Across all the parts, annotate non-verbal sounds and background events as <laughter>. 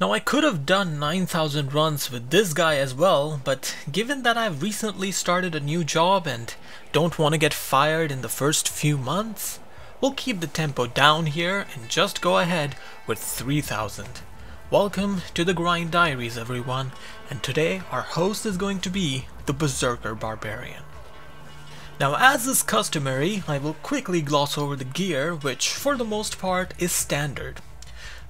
Now I could have done 9000 runs with this guy as well, but given that I've recently started a new job and don't want to get fired in the first few months, we'll keep the tempo down here and just go ahead with 3000. Welcome to the Grind Diaries everyone, and today our host is going to be the Berserker Barbarian. Now as is customary, I will quickly gloss over the gear, which for the most part is standard.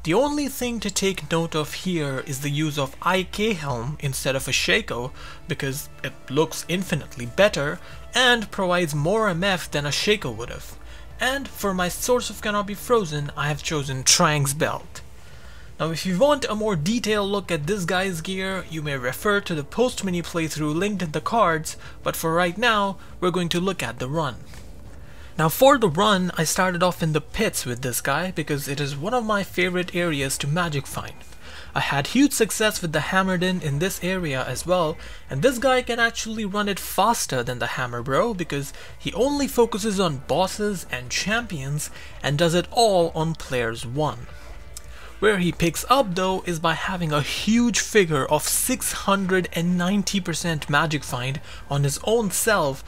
The only thing to take note of here is the use of IK Helm instead of a Shako because it looks infinitely better and provides more MF than a Shako would have. And for my source of cannot be frozen, I have chosen Trang's belt. Now if you want a more detailed look at this guy's gear, you may refer to the post mini playthrough linked in the cards, but for right now, we're going to look at the run. Now for the run, I started off in the pits with this guy because it is one of my favorite areas to magic find. I had huge success with the Hammerdin in this area as well, and this guy can actually run it faster than the Hammer Bro because he only focuses on bosses and champions and does it all on players 1. Where he picks up though is by having a huge figure of 690% magic find on his own self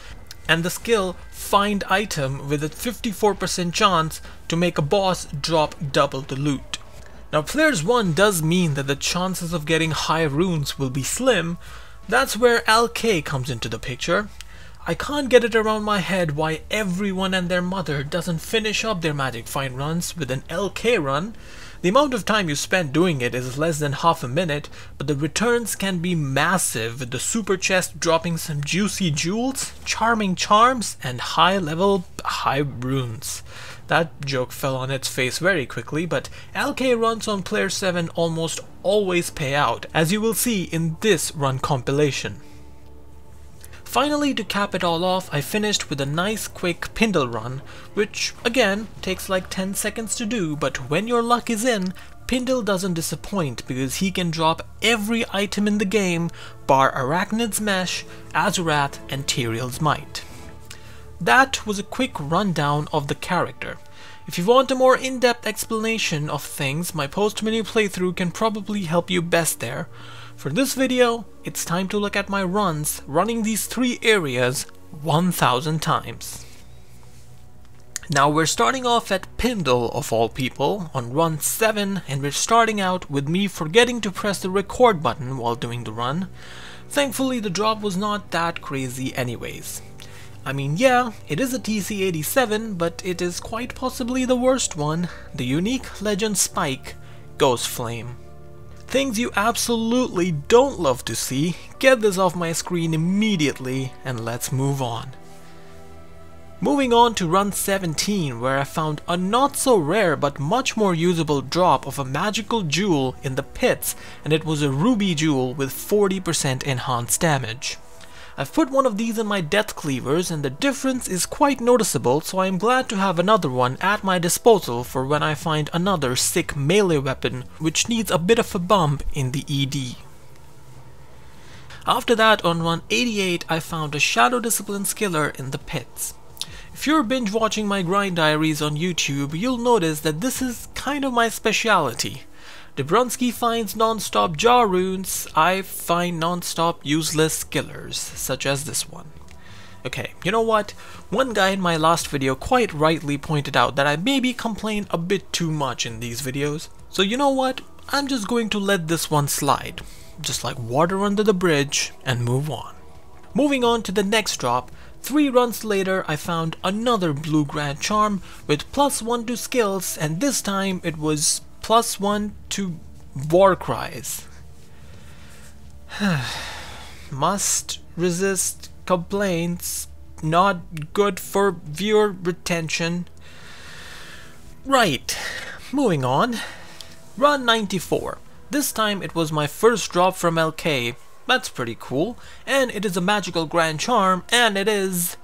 and the skill find item with a 54% chance to make a boss drop double the loot. Now players 1 does mean that the chances of getting high runes will be slim, that's where LK comes into the picture. I can't get it around my head why everyone and their mother doesn't finish up their magic find runs with an LK run, the amount of time you spend doing it is less than half a minute, but the returns can be massive with the super chest dropping some juicy jewels, charming charms, and high level high runes. That joke fell on its face very quickly, but LK runs on player 7 almost always pay out, as you will see in this run compilation. Finally, to cap it all off, I finished with a nice quick Pindle run, which again takes like 10 seconds to do, but when your luck is in, Pindle doesn't disappoint because he can drop every item in the game bar Arachnid's Mesh, Azurewrath, and Tyrael's Might. That was a quick rundown of the character. If you want a more in-depth explanation of things, my post-menu playthrough can probably help you best there. For this video, it's time to look at my runs running these three areas 1000 times. Now we're starting off at Pindle of all people on run 7 and we're starting out with me forgetting to press the record button while doing the run. Thankfully the drop was not that crazy anyways. I mean yeah, it is a TC87 but it is quite possibly the worst one, the unique legend spike, Ghost Flame. Things you absolutely don't love to see, get this off my screen immediately and let's move on. Moving on to run 17 where I found a not so rare but much more usable drop of a magical jewel in the pits and it was a ruby jewel with 40% enhanced damage. I've put one of these in my Death Cleavers and the difference is quite noticeable so I am glad to have another one at my disposal for when I find another sick melee weapon which needs a bit of a bump in the ED. After that on run 88 I found a Shadow Discipline Skiller in the pits. If you're binge watching my grind diaries on YouTube, you'll notice that this is kind of my speciality. Dabrowski finds non-stop Jah runes, I find non-stop useless killers, such as this one. Okay, you know what? One guy in my last video quite rightly pointed out that I maybe complain a bit too much in these videos. So you know what? I'm just going to let this one slide. Just like water under the bridge and move on. Moving on to the next drop, three runs later I found another blue grand charm with plus one to skills and this time it was plus one to war cries. <sighs> Must resist complaints. Not good for viewer retention. Right, moving on. Run 94. This time it was my first drop from LK. That's pretty cool. And it is a magical grand charm, and it is...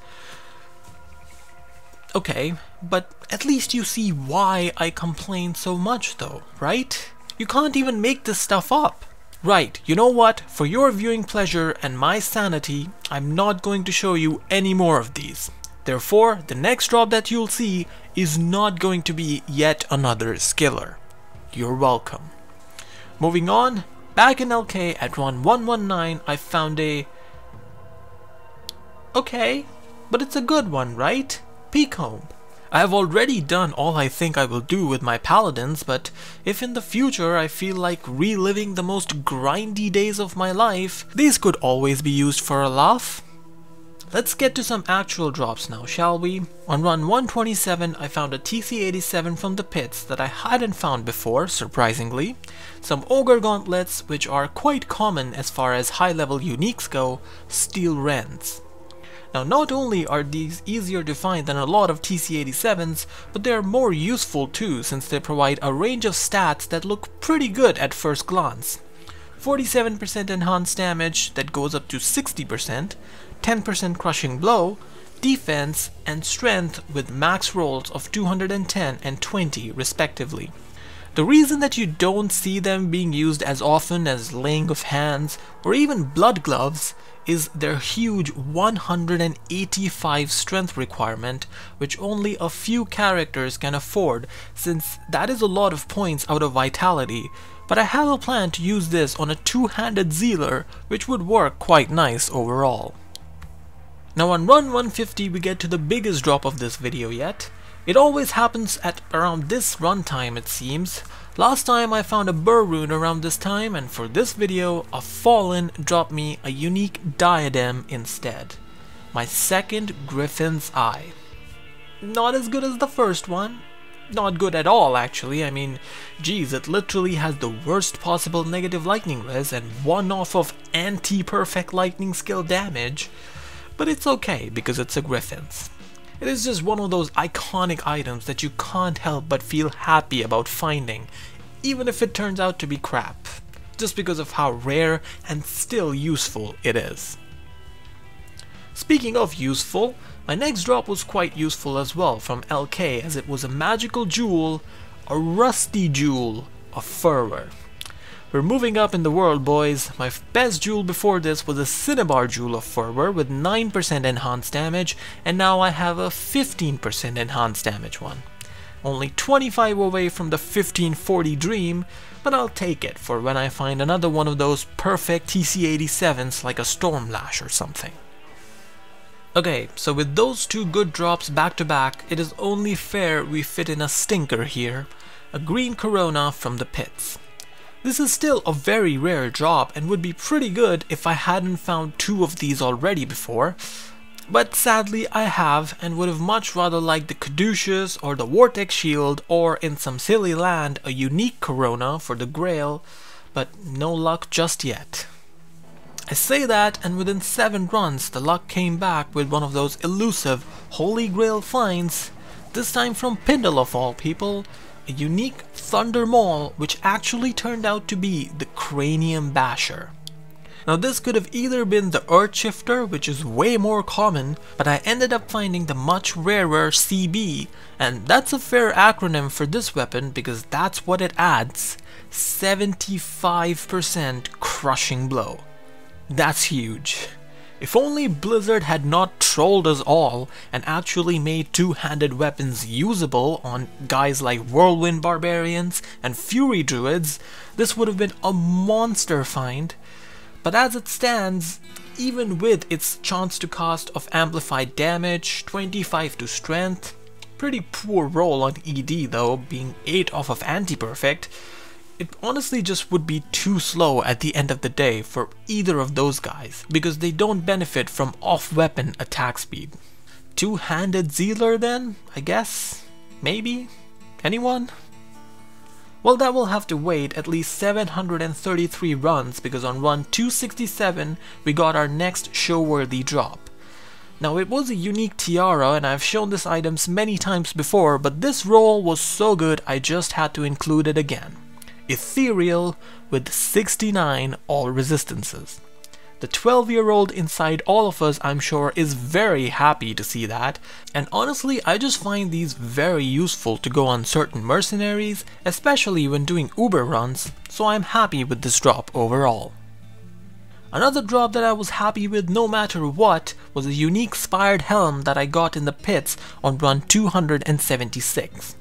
Okay, but at least you see why I complain so much though, right? You can't even make this stuff up. Right, you know what? For your viewing pleasure and my sanity, I'm not going to show you any more of these. Therefore, the next drop that you'll see is not going to be yet another skiller. You're welcome. Moving on, back in LK at run 119 I found a... Okay, but it's a good one, right? I have already done all I think I will do with my paladins, but if in the future I feel like reliving the most grindy days of my life, these could always be used for a laugh. Let's get to some actual drops now, shall we? On run 127 I found a TC-87 from the pits that I hadn't found before, surprisingly, some Ogre Gauntlets which are quite common as far as high level uniques go, Steel Rends. Now not only are these easier to find than a lot of TC-87s, but they are more useful too since they provide a range of stats that look pretty good at first glance. 47% enhanced damage that goes up to 60%, 10% crushing blow, defense, and strength with max rolls of 210 and 20 respectively. The reason that you don't see them being used as often as laying of hands or even blood gloves is their huge 185 strength requirement which only a few characters can afford since that is a lot of points out of vitality but I have a plan to use this on a two-handed Zealer which would work quite nice overall. Now on run 150 we get to the biggest drop of this video yet. It always happens at around this runtime it seems. Last time I found a Ber rune around this time and for this video a fallen dropped me a unique diadem instead. My second Griffin's Eye. Not as good as the first one, not good at all actually, I mean, geez, it literally has the worst possible negative lightning res and one off of anti-perfect lightning skill damage, but it's okay because it's a Griffin's. It is just one of those iconic items that you can't help but feel happy about finding, even if it turns out to be crap, just because of how rare and still useful it is. Speaking of useful, my next drop was quite useful as well from LK as it was a magical jewel, a rusty jewel of fervor. We're moving up in the world, boys. My best jewel before this was a Cinnabar Jewel of Fervor with 9% enhanced damage, and now I have a 15% enhanced damage one. Only 25 away from the 1540 Dream, but I'll take it for when I find another one of those perfect TC-87s like a Stormlash or something. Okay, so with those two good drops back to back, it is only fair we fit in a stinker here, a green Corona from the pits. This is still a very rare job and would be pretty good if I hadn't found two of these already before, but sadly I have and would have much rather liked the Caduceus or the Vortex Shield or in some silly land a unique Corona for the Grail, but no luck just yet. I say that and within 7 runs the luck came back with one of those elusive Holy Grail finds, this time from Pindle of all people, a unique Thunder Maul which actually turned out to be the Cranium Basher. Now this could have either been the Earth Shifter, which is way more common, but I ended up finding the much rarer CB, and that's a fair acronym for this weapon because that's what it adds, 75% crushing blow. That's huge. If only Blizzard had not trolled us all and actually made two-handed weapons usable on guys like Whirlwind Barbarians and Fury Druids, this would have been a monster find. But as it stands, even with its chance to cost of amplified damage, 25 to strength, pretty poor roll on ED though, being 8 off of anti-perfect, it honestly just would be too slow at the end of the day for either of those guys, because they don't benefit from off-weapon attack speed. Two-handed Zealer then, I guess? Maybe? Anyone? Well that will have to wait at least 733 runs because on run 267 we got our next show-worthy drop. Now it was a unique tiara and I've shown this items many times before but this roll was so good I just had to include it again ethereal with 69 all resistances. The 12 year old inside all of us I'm sure is very happy to see that and honestly I just find these very useful to go on certain mercenaries especially when doing uber runs so I'm happy with this drop overall. Another drop that I was happy with no matter what was a unique spired helm that I got in the pits on run 276.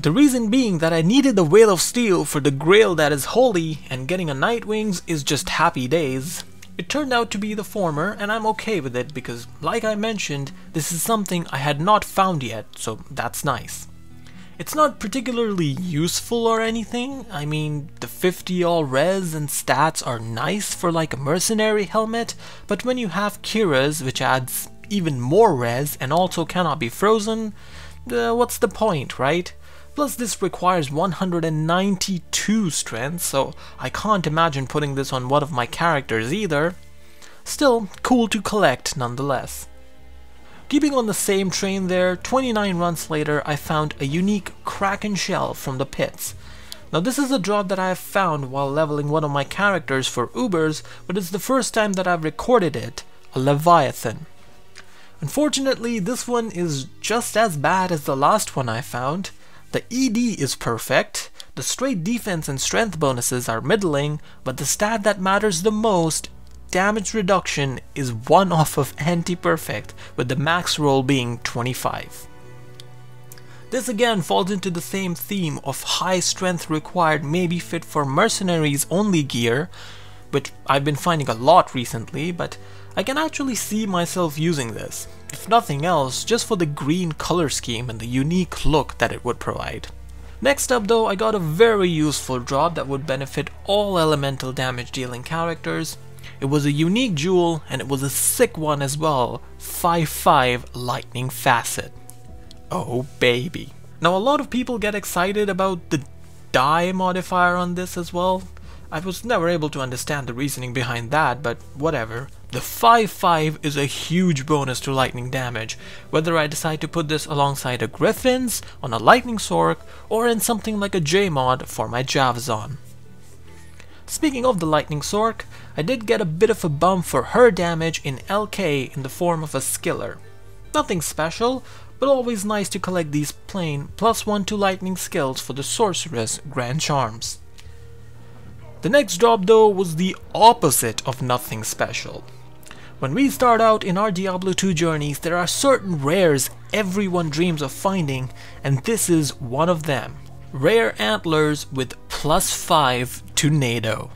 The reason being that I needed the Veil of Steel for the grail that is holy, and getting a Nightwings is just happy days. It turned out to be the former, and I'm okay with it because, like I mentioned, this is something I had not found yet, so that's nice. It's not particularly useful or anything, I mean, the 50 all res and stats are nice for like a mercenary helmet, but when you have Kira's, which adds even more res and also cannot be frozen, uh, what's the point, right? Plus this requires 192 strength, so I can't imagine putting this on one of my characters either. Still, cool to collect nonetheless. Keeping on the same train there, 29 runs later I found a unique Kraken shell from the pits. Now this is a drop that I have found while leveling one of my characters for Ubers, but it's the first time that I've recorded it, a Leviathan. Unfortunately, this one is just as bad as the last one I found, the ED is perfect, the straight defense and strength bonuses are middling, but the stat that matters the most, damage reduction, is one off of anti-perfect, with the max roll being 25. This again falls into the same theme of high strength required may be fit for mercenaries only gear, which I've been finding a lot recently, but I can actually see myself using this, if nothing else, just for the green color scheme and the unique look that it would provide. Next up though, I got a very useful drop that would benefit all elemental damage dealing characters. It was a unique jewel and it was a sick one as well, 5-5 Lightning Facet. Oh baby. Now a lot of people get excited about the die modifier on this as well. I was never able to understand the reasoning behind that, but whatever. The 5-5 is a huge bonus to lightning damage, whether I decide to put this alongside a Griffin's, on a Lightning Sorc, or in something like a J-mod for my Javzon. Speaking of the Lightning Sorc, I did get a bit of a bump for her damage in LK in the form of a Skiller. Nothing special, but always nice to collect these plain plus 1 to lightning skills for the Sorceress Grand Charms. The next drop though was the opposite of nothing special. When we start out in our Diablo 2 journeys, there are certain rares everyone dreams of finding, and this is one of them. Rare Antlers with plus 5 to NATO.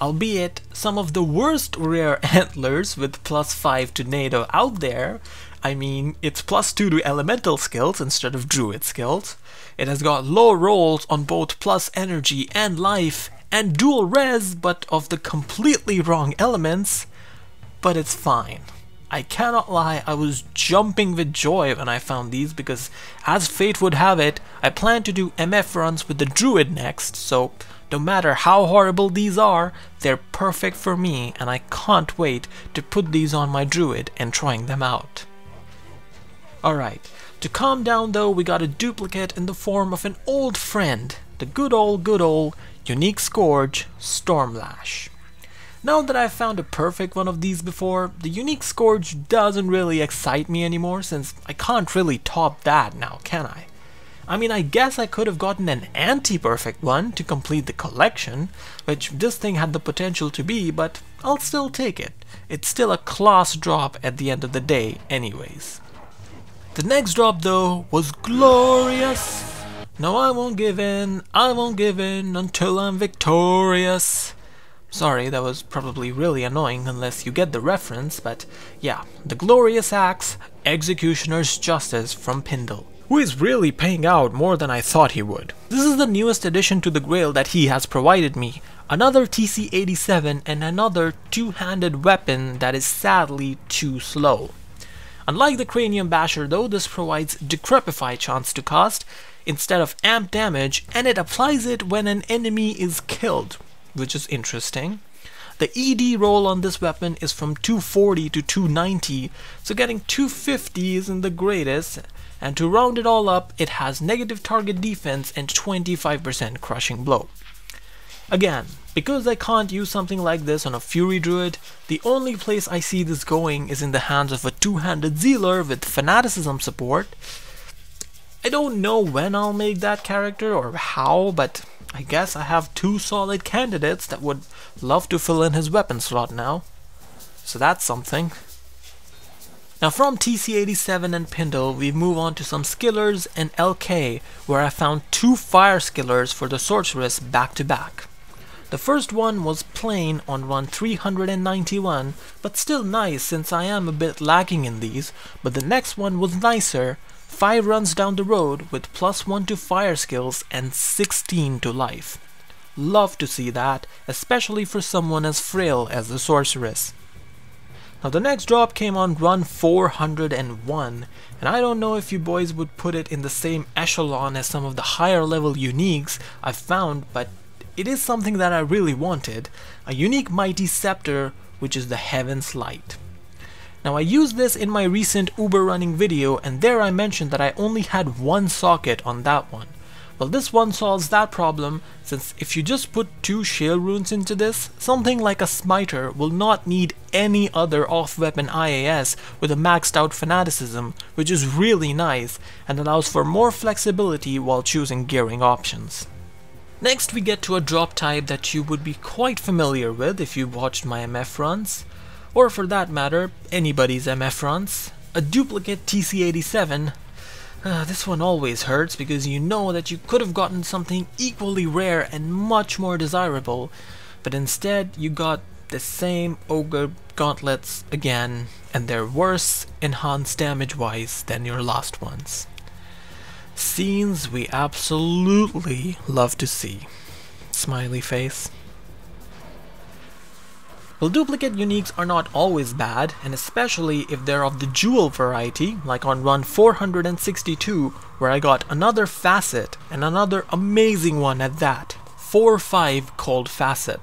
Albeit, some of the worst rare <laughs> antlers with plus 5 to NATO out there, I mean, it's plus 2 to elemental skills instead of druid skills. It has got low rolls on both plus energy and life, and dual res, but of the completely wrong elements, but it's fine. I cannot lie, I was jumping with joy when I found these because as fate would have it, I plan to do MF runs with the druid next, so no matter how horrible these are, they're perfect for me and I can't wait to put these on my druid and trying them out. Alright, to calm down though, we got a duplicate in the form of an old friend, the good old good old Unique Scourge Stormlash. Now that I've found a perfect one of these before, the Unique Scourge doesn't really excite me anymore since I can't really top that now, can I? I mean, I guess I could have gotten an anti-perfect one to complete the collection, which this thing had the potential to be, but I'll still take it. It's still a class drop at the end of the day anyways. The next drop though was glorious! No, I won't give in, I won't give in until I'm victorious. Sorry, that was probably really annoying unless you get the reference, but yeah, the Glorious Axe, Executioner's Justice from Pindle, who is really paying out more than I thought he would. This is the newest addition to the Grail that he has provided me, another TC-87 and another two-handed weapon that is sadly too slow. Unlike the Cranium Basher though, this provides Decrepify chance to cast instead of amp damage and it applies it when an enemy is killed, which is interesting. The ED roll on this weapon is from 240 to 290, so getting 250 isn't the greatest, and to round it all up, it has negative target defense and 25% crushing blow. Again, because I can't use something like this on a Fury Druid, the only place I see this going is in the hands of a two-handed Zealer with Fanaticism support. I don't know when I'll make that character or how, but I guess I have two solid candidates that would love to fill in his weapon slot now. So that's something. Now from TC87 and Pindle, we move on to some skillers and LK, where I found two fire skillers for the sorceress back to back. The first one was plain on run 391, but still nice since I am a bit lacking in these, but the next one was nicer, 5 runs down the road with plus 1 to fire skills and 16 to life. Love to see that, especially for someone as frail as the sorceress. Now the next drop came on run 401 and I don't know if you boys would put it in the same echelon as some of the higher level uniques I've found but it is something that I really wanted, a unique mighty scepter which is the Heaven's Light. Now I used this in my recent Uber running video and there I mentioned that I only had one socket on that one. Well, this one solves that problem, since if you just put two Shael runes into this, something like a Smiter will not need any other off-weapon IAS with a maxed out Fanaticism, which is really nice, and allows for more flexibility while choosing gearing options. Next we get to a drop type that you would be quite familiar with if you watched my MF runs, or for that matter, anybody's MF runs, a duplicate TC87 uh, this one always hurts because you know that you could have gotten something equally rare and much more desirable, but instead you got the same ogre gauntlets again, and they're worse enhanced damage wise than your last ones. Scenes we absolutely love to see. Smiley face. Well, duplicate uniques are not always bad, and especially if they're of the jewel variety, like on run 462, where I got another facet, and another amazing one at that. 4-5 called facet.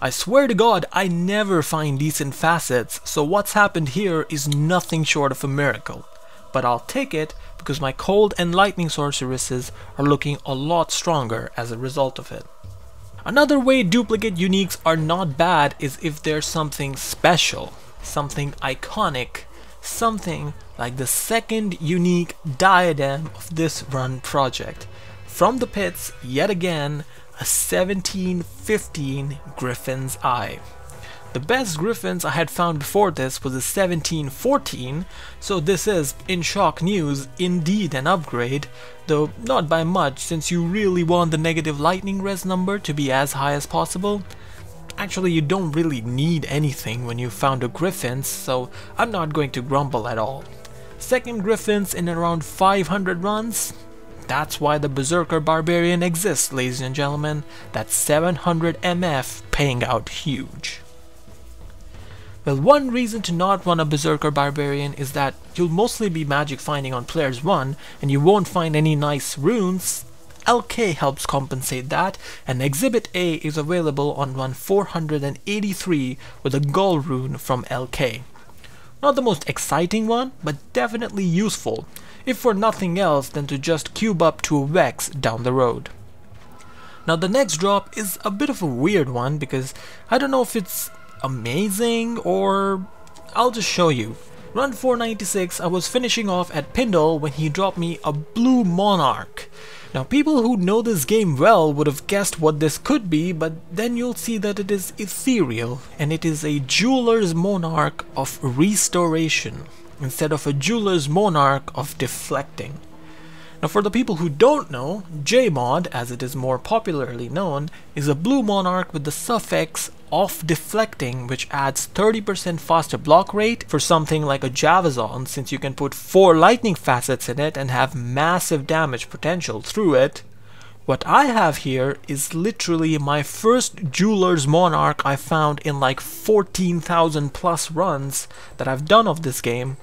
I swear to god, I never find decent facets, so what's happened here is nothing short of a miracle. But I'll take it, because my cold and lightning sorceresses are looking a lot stronger as a result of it. Another way duplicate uniques are not bad is if there's something special, something iconic, something like the second unique diadem of this run project. From the pits, yet again, a 1715 Griffin's Eye. The best griffins I had found before this was a 1714, so this is, in shock news, indeed an upgrade, though not by much since you really want the negative lightning res number to be as high as possible. Actually, you don't really need anything when you found a griffins, so I'm not going to grumble at all. Second griffins in around 500 runs? That's why the Berserker Barbarian exists, ladies and gentlemen. That's 700 MF paying out huge. Well, one reason to not run a Berserker Barbarian is that you'll mostly be magic finding on players 1 and you won't find any nice runes. LK helps compensate that and Exhibit A is available on run 483 with a Gul rune from LK. Not the most exciting one, but definitely useful, if for nothing else than to just cube up to a Vex down the road. Now the next drop is a bit of a weird one because I don't know if it's amazing or I'll just show you. Run 496 I was finishing off at Pindle when he dropped me a blue monarch. Now people who know this game well would have guessed what this could be but then you'll see that it is ethereal and it is a jeweler's monarch of restoration instead of a jeweler's monarch of deflecting. Now for the people who don't know, JMod, as it is more popularly known, is a blue monarch with the suffix of deflecting which adds 30% faster block rate for something like a Javazon since you can put 4 lightning facets in it and have massive damage potential through it. What I have here is literally my first Jeweler's Monarch I found in like 14,000 plus runs that I've done of this game,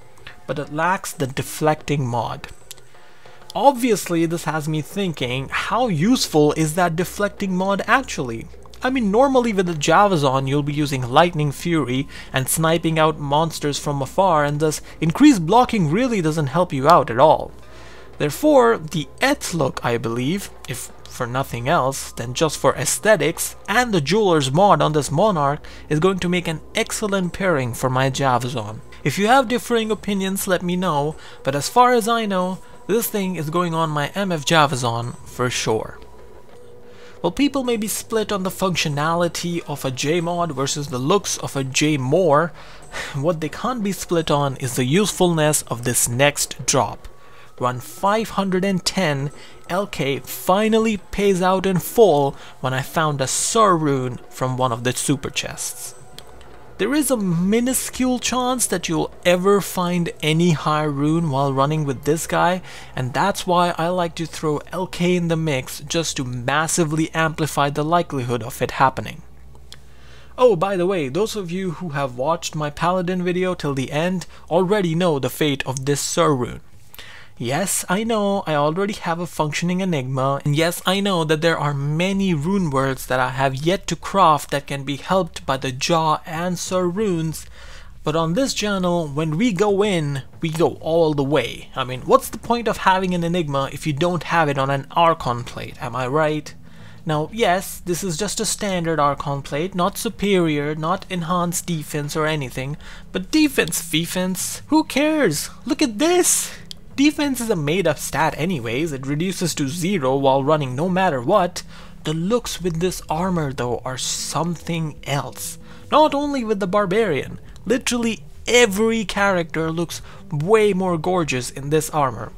but it lacks the deflecting mod. Obviously this has me thinking, how useful is that deflecting mod actually? I mean normally with the Javazon you'll be using Lightning Fury and sniping out monsters from afar and thus increased blocking really doesn't help you out at all. Therefore, the ETH look I believe, if for nothing else than just for aesthetics, and the Jeweler's mod on this Monarch is going to make an excellent pairing for my Javazon. If you have differing opinions let me know, but as far as I know, this thing is going on my MF Javazon for sure. Well, people may be split on the functionality of a JMod versus the looks of a JMOR. <laughs> What they can't be split on is the usefulness of this next drop. Run 510 LK finally pays out in full when I found a Sur rune from one of the super chests. There is a minuscule chance that you'll ever find any high rune while running with this guy, and that's why I like to throw LK in the mix just to massively amplify the likelihood of it happening. Oh, by the way, those of you who have watched my Paladin video till the end already know the fate of this Sur rune. Yes, I know I already have a functioning Enigma, and yes, I know that there are many rune words that I have yet to craft that can be helped by the Jah and Sur runes, but on this channel, when we go in, we go all the way. I mean, what's the point of having an Enigma if you don't have it on an Archon plate, am I right? Now, yes, this is just a standard Archon plate, not superior, not enhanced defense or anything, but defense, defense, who cares? Look at this! Defense is a made up stat anyways, it reduces to zero while running no matter what. The looks with this armor though are something else. Not only with the barbarian, literally every character looks way more gorgeous in this armor.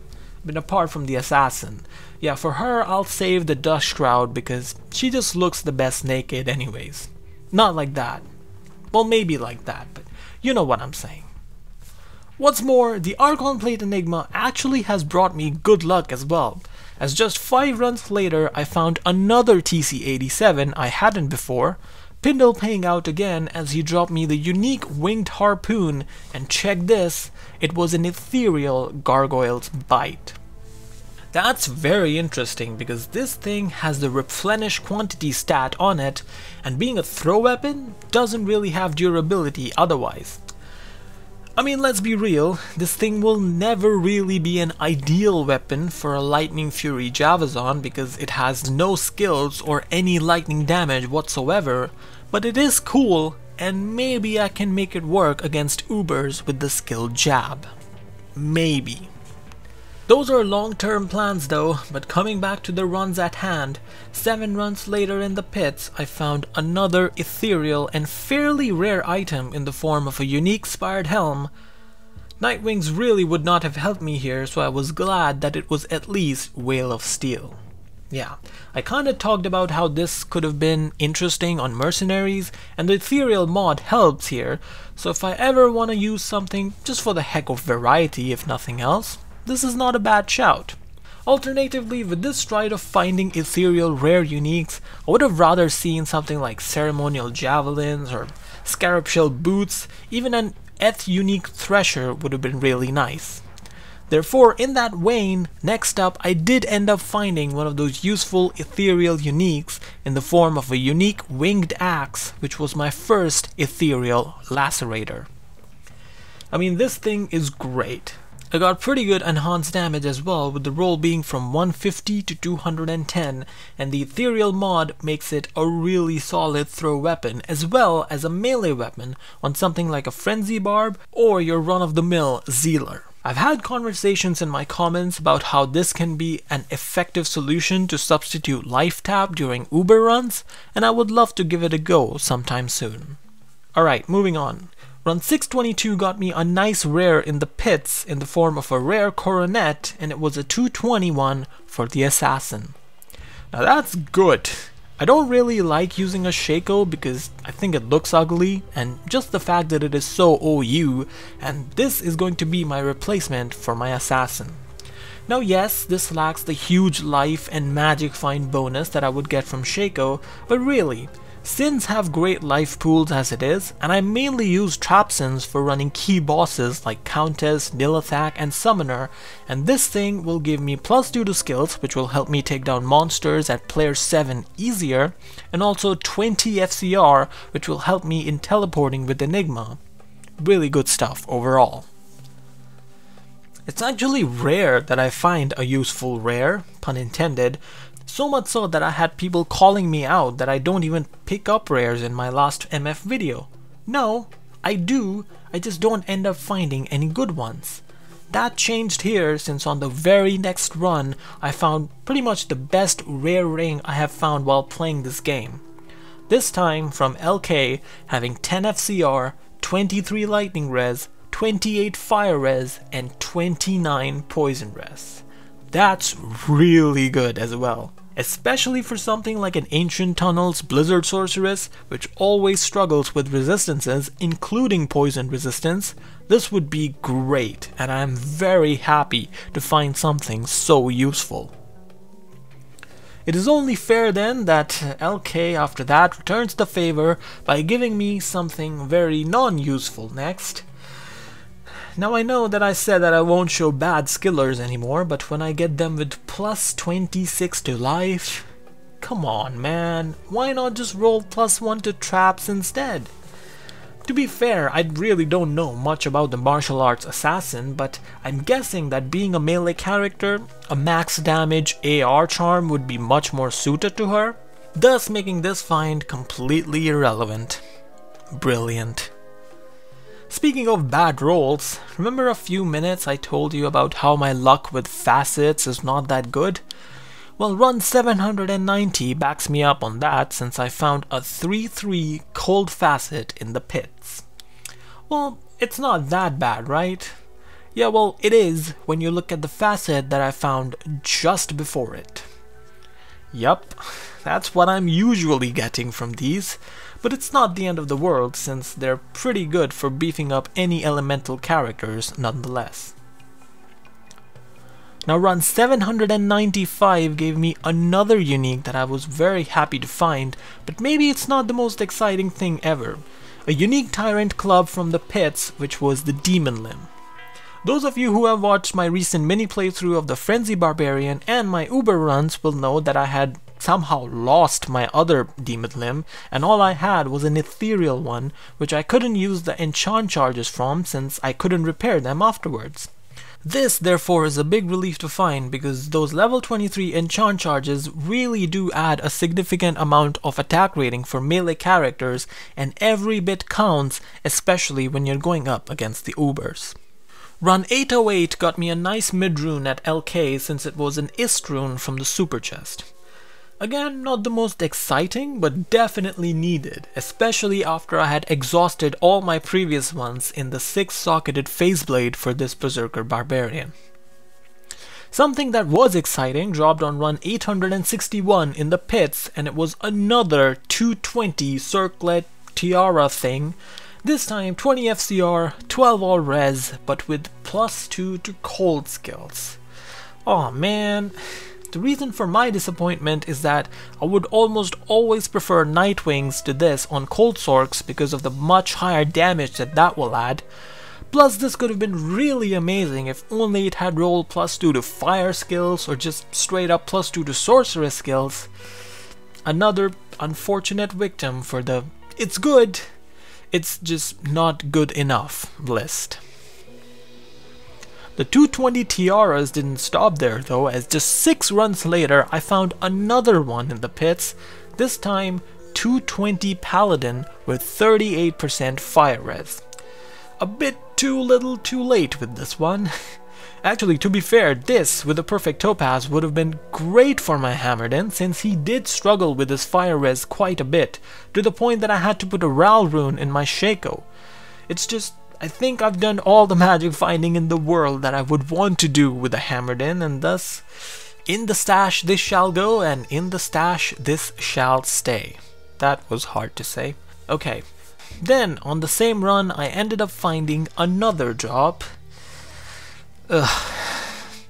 But apart from the assassin. Yeah, for her I'll save the dusk shroud because she just looks the best naked anyways. Not like that. Well maybe like that, but you know what I'm saying. What's more, the Archon Plate Enigma actually has brought me good luck as well, as just 5 runs later I found another TC-87 I hadn't before, Pindle paying out again as he dropped me the unique winged harpoon, and check this, it was an ethereal gargoyle's bite. That's very interesting because this thing has the replenish quantity stat on it, and being a throw weapon doesn't really have durability otherwise. I mean, let's be real, this thing will never really be an ideal weapon for a Lightning Fury Javazon because it has no skills or any lightning damage whatsoever, but it is cool and maybe I can make it work against Ubers with the skill Jab. Maybe. Those are long-term plans though, but coming back to the runs at hand, 7 runs later in the pits I found another ethereal and fairly rare item in the form of a unique spired helm. Nightwings really would not have helped me here so I was glad that it was at least Veil of Steel. Yeah, I kinda talked about how this could have been interesting on Mercenaries, and the Ethereal mod helps here, so if I ever wanna use something just for the heck of variety if nothing else, this is not a bad shout. Alternatively, with this stride of finding ethereal rare uniques, I would have rather seen something like ceremonial javelins or scarab shell boots, even an eth unique thresher would have been really nice. Therefore, in that vein, next up I did end up finding one of those useful ethereal uniques in the form of a unique winged axe, which was my first ethereal lacerator. I mean, this thing is great. I got pretty good enhanced damage as well with the roll being from 150 to 210 and the ethereal mod makes it a really solid throw weapon as well as a melee weapon on something like a frenzy barb or your run-of-the-mill Zealer. I've had conversations in my comments about how this can be an effective solution to substitute life tap during Uber runs, and I would love to give it a go sometime soon. Alright, moving on. Run 622 got me a nice rare in the pits in the form of a rare coronet and it was a 221 for the assassin. Now that's good. I don't really like using a Shako because I think it looks ugly and just the fact that it is so OU and this is going to be my replacement for my assassin. Now yes, this lacks the huge life and magic find bonus that I would get from Shako, but really, Sins have great life pools as it is, and I mainly use trap sins for running key bosses like Countess, Nihlathak, and Summoner, and this thing will give me plus 2 to skills, which will help me take down monsters at player 7 easier, and also 20 FCR, which will help me in teleporting with Enigma. Really good stuff overall. It's actually rare that I find a useful rare, pun intended, so much so that I had people calling me out that I don't even pick up rares in my last MF video. No, I do, I just don't end up finding any good ones. that changed here since on the very next run I found pretty much the best rare ring I have found while playing this game. This time from LK having 10 FCR, 23 lightning res, 28 fire res, and 29 poison res. That's really good as well especially for something like an Ancient Tunnels Blizzard Sorceress, which always struggles with resistances, including poison resistance, this would be great, and I am very happy to find something so useful. It is only fair then that LK after that returns the favor by giving me something very non-useful next, now I know that I said that I won't show bad skillers anymore, but when I get them with plus 26 to life... Come on, man. Why not just roll plus 1 to traps instead? To be fair, I really don't know much about the martial arts assassin, but I'm guessing that being a melee character, a max damage AR charm would be much more suited to her, thus making this find completely irrelevant. Brilliant. Speaking of bad rolls, remember a few minutes I told you about how my luck with facets is not that good? Well, run 790 backs me up on that since I found a 3-3 cold facet in the pits. Well, it's not that bad, right? Yeah, well, it is when you look at the facet that I found just before it. Yup, <laughs> that's what I'm usually getting from these, but it's not the end of the world since they're pretty good for beefing up any elemental characters nonetheless. Now run 795 gave me another unique that I was very happy to find, but maybe it's not the most exciting thing ever. A unique Tyrant Club from the pits, which was the Demon Limb. Those of you who have watched my recent mini playthrough of the Frenzy Barbarian and my Uber runs will know that I had somehow lost my other demon limb and all I had was an ethereal one which I couldn't use the enchant charges from since I couldn't repair them afterwards. This therefore is a big relief to find because those level 23 enchant charges really do add a significant amount of attack rating for melee characters and every bit counts especially when you're going up against the Ubers. Run 808 got me a nice mid rune at LK since it was an Ist rune from the super chest. Again, not the most exciting, but definitely needed, especially after I had exhausted all my previous ones in the 6-socketed phase blade for this Berserker Barbarian. Something that was exciting dropped on run 861 in the pits and it was another 220 circlet tiara thing, this time 20 FCR, 12 all res, but with plus 2 to cold skills. oh, man, the reason for my disappointment is that I would almost always prefer Nightwings to this on Cold Sorcs because of the much higher damage that that will add. Plus this could have been really amazing if only it had roll plus 2 to fire skills or just straight up plus 2 to sorceress skills. Another unfortunate victim for the it's good, it's just not good enough list. The 220 tiaras didn't stop there though, as just 6 runs later I found another one in the pits, this time 220 paladin with 38% fire res. A bit too little too late with this one. <laughs> Actually, to be fair, this with the perfect topaz would have been great for my Hammerdin since he did struggle with his fire res quite a bit, to the point that I had to put a Ral rune in my Shako. It's just I think I've done all the magic finding in the world that I would want to do with the Hammerdin, and thus, in the stash this shall go, and in the stash this shall stay. That was hard to say. Okay, then on the same run I ended up finding another job. Ugh.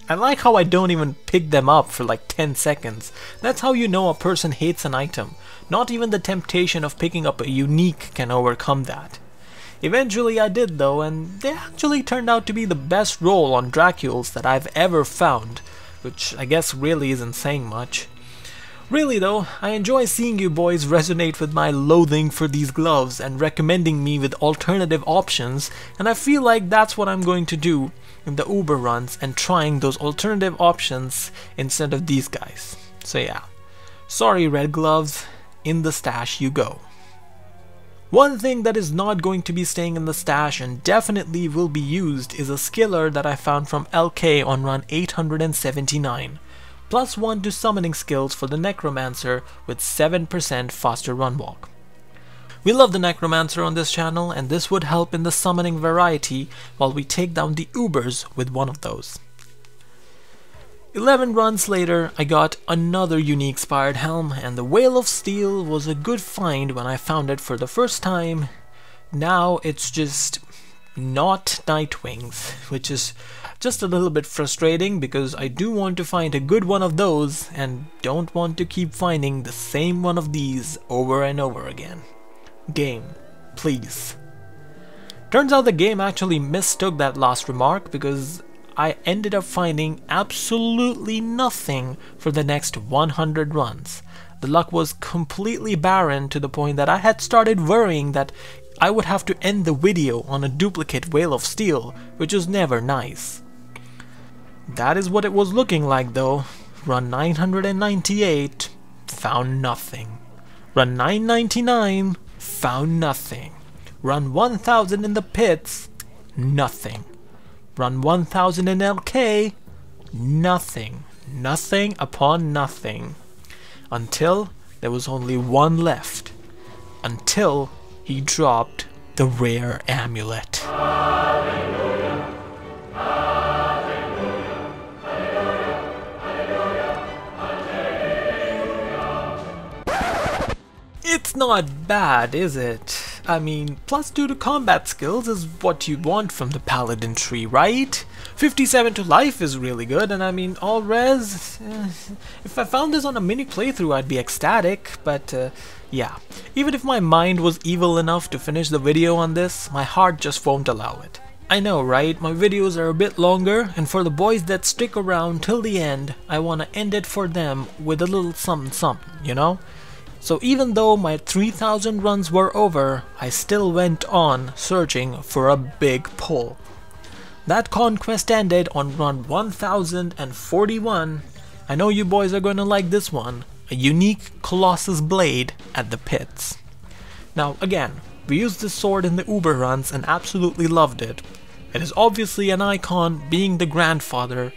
I like how I don't even pick them up for like 10 seconds. That's how you know a person hates an item. Not even the temptation of picking up a unique can overcome that. Eventually I did though, and they actually turned out to be the best roll on Dracul's that I've ever found, which I guess really isn't saying much. Really though, I enjoy seeing you boys resonate with my loathing for these gloves and recommending me with alternative options, and I feel like that's what I'm going to do in the Uber runs and trying those alternative options instead of these guys. So yeah, sorry red gloves, in the stash you go. One thing that is not going to be staying in the stash and definitely will be used is a skiller that I found from LK on run 879. Plus 1 to summoning skills for the Necromancer with 7% faster run walk. We love the Necromancer on this channel and this would help in the summoning variety while we take down the Ubers with one of those. 11 runs later, I got another unique Spired Helm, and the Veil of Steel was a good find when I found it for the first time. Now it's just not Nightwings, which is just a little bit frustrating because I do want to find a good one of those and don't want to keep finding the same one of these over and over again. Game, please. Turns out the game actually mistook that last remark because I ended up finding absolutely nothing for the next 100 runs. The luck was completely barren to the point that I had started worrying that I would have to end the video on a duplicate Veil of Steel, which was never nice. That is what it was looking like though. Run 998, found nothing. Run 999, found nothing. Run 1000 in the pits, nothing. Run 1000 in LK, nothing, nothing upon nothing. Until there was only one left. Until he dropped the rare amulet. It's not bad, is it? I mean, plus 2 to combat skills is what you want from the paladin tree, right? 57 to life is really good, and I mean, all res, eh, if I found this on a mini playthrough I'd be ecstatic, but uh, yeah. Even if my mind was evil enough to finish the video on this, my heart just won't allow it. I know, right? My videos are a bit longer, and for the boys that stick around till the end, I wanna end it for them with a little something something, you know? So even though my 3000 runs were over, I still went on searching for a big pull. That conquest ended on run 1041. I know you boys are gonna like this one, a unique Colossus blade at the pits. Now again, we used this sword in the Uber runs and absolutely loved it. It is obviously an icon, being the grandfather.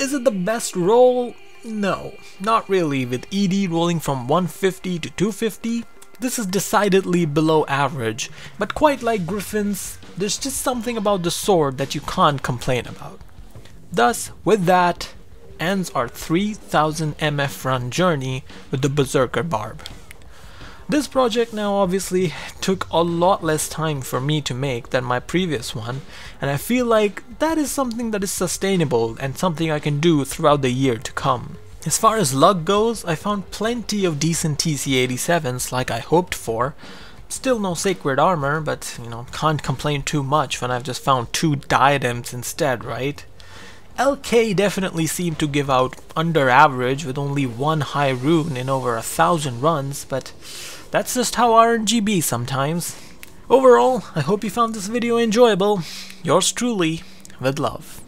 Is it the best roll? No, not really, with ED rolling from 150 to 250. This is decidedly below average, but quite like Griffon's, there's just something about the sword that you can't complain about. Thus, with that, ends our 3000 MF run journey with the Berserker Barb. This project now obviously took a lot less time for me to make than my previous one, and I feel like that is something that is sustainable and something I can do throughout the year to come. As far as luck goes, I found plenty of decent TC-87s like I hoped for. Still no sacred armor, but you know, can't complain too much when I've just found two diadems instead, right? LK definitely seemed to give out under average with only one high rune in over a thousand runs, but that's just how RNG be sometimes. Overall, I hope you found this video enjoyable. Yours truly, with love.